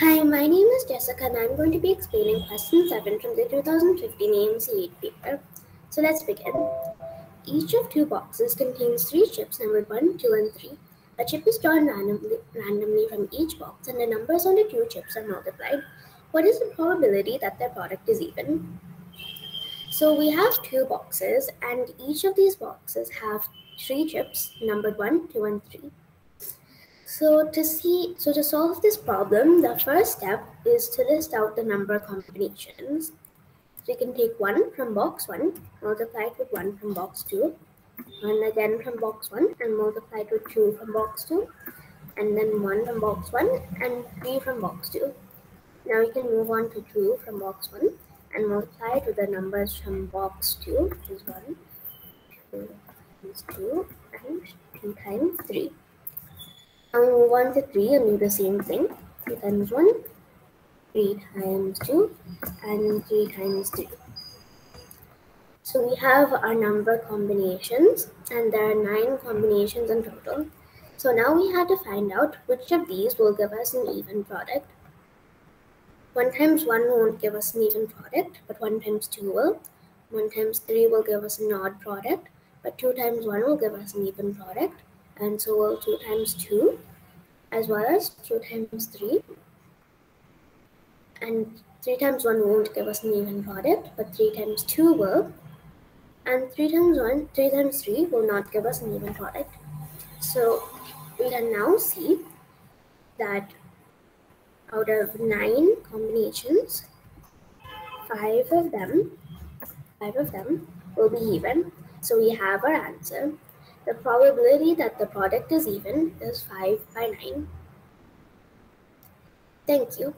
Hi, my name is Jessica and I'm going to be explaining question 7 from the 2015 AMC 8 paper. So let's begin. Each of two boxes contains three chips numbered 1, 2 and 3. A chip is drawn randomly, randomly from each box and the numbers on the two chips are multiplied. What is the probability that their product is even? So we have two boxes and each of these boxes have three chips numbered 1, 2 and 3. So to see, so to solve this problem, the first step is to list out the number combinations. So you can take one from box one, multiply it with one from box two, and again from box one, and multiply it with two from box two, and then one from box one, and three from box two. Now you can move on to two from box one, and multiply it with the numbers from box two, which is one, two times two, and two times three. Now move on to 3 and do the same thing. 3 times 1, 3 times 2, and 3 times 3. So we have our number combinations and there are 9 combinations in total. So now we have to find out which of these will give us an even product. 1 times 1 won't give us an even product, but 1 times 2 will. 1 times 3 will give us an odd product, but 2 times 1 will give us an even product and so will 2 times 2 as well as 2 times 3 and 3 times 1 won't give us an even product but 3 times 2 will. And 3 times 1 3 times 3 will not give us an even product. So we can now see that out of 9 combinations 5 of them 5 of them will be even. So we have our answer the probability that the product is even is 5 by 9. Thank you.